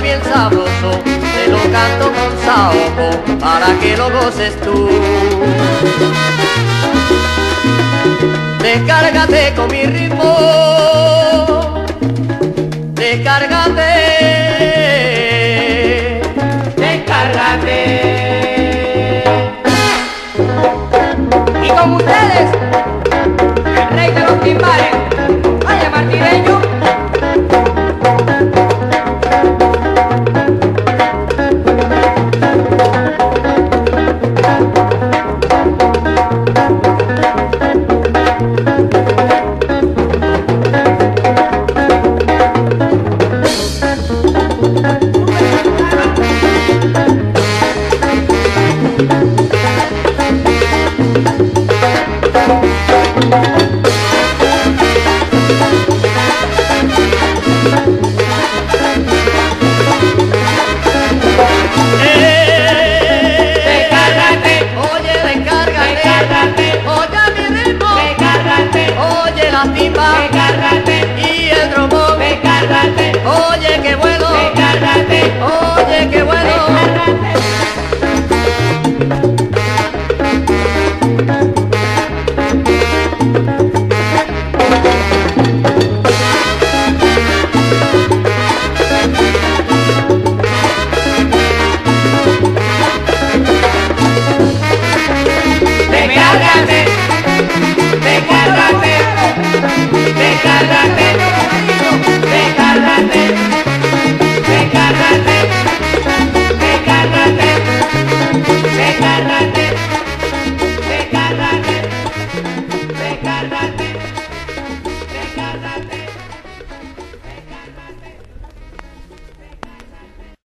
bien sabroso, te lo canto con saoco para que lo goces tú. Descárgate con mi ritmo